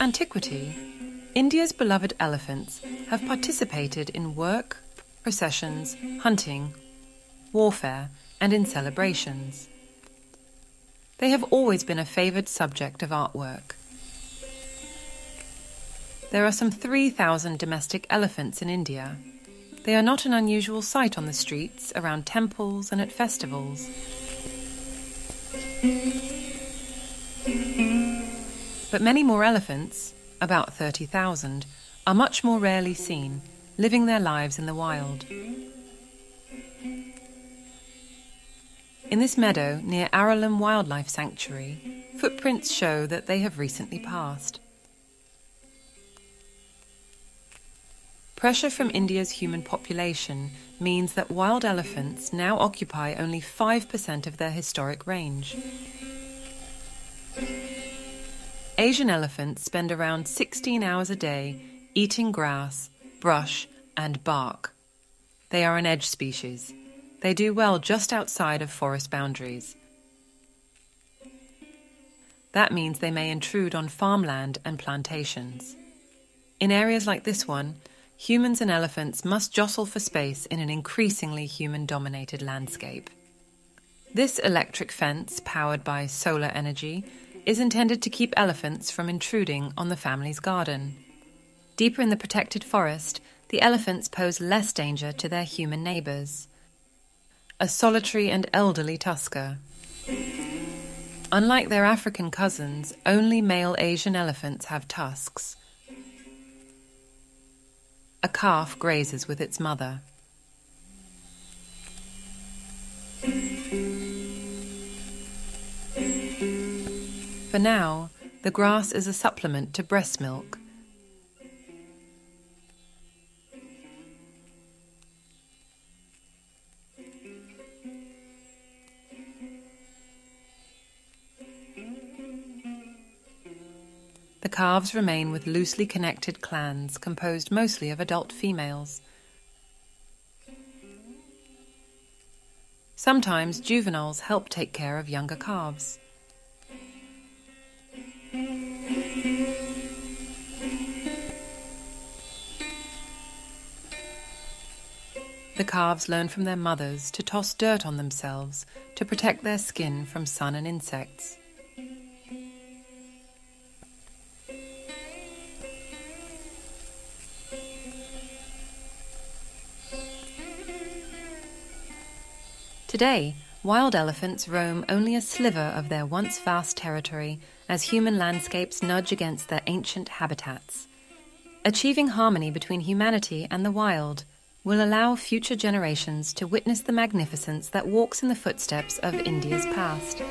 antiquity, India's beloved elephants have participated in work, processions, hunting, warfare, and in celebrations. They have always been a favoured subject of artwork. There are some 3,000 domestic elephants in India. They are not an unusual sight on the streets, around temples, and at festivals. But many more elephants, about 30,000, are much more rarely seen, living their lives in the wild. In this meadow near Aralam Wildlife Sanctuary, footprints show that they have recently passed. Pressure from India's human population means that wild elephants now occupy only 5% of their historic range. Asian elephants spend around 16 hours a day eating grass, brush, and bark. They are an edge species. They do well just outside of forest boundaries. That means they may intrude on farmland and plantations. In areas like this one, humans and elephants must jostle for space in an increasingly human dominated landscape. This electric fence, powered by solar energy, is intended to keep elephants from intruding on the family's garden. Deeper in the protected forest, the elephants pose less danger to their human neighbours. A solitary and elderly tusker. Unlike their African cousins, only male Asian elephants have tusks. A calf grazes with its mother. For now, the grass is a supplement to breast milk. The calves remain with loosely connected clans composed mostly of adult females. Sometimes juveniles help take care of younger calves. The calves learn from their mothers to toss dirt on themselves to protect their skin from sun and insects. Today, wild elephants roam only a sliver of their once vast territory as human landscapes nudge against their ancient habitats. Achieving harmony between humanity and the wild will allow future generations to witness the magnificence that walks in the footsteps of India's past.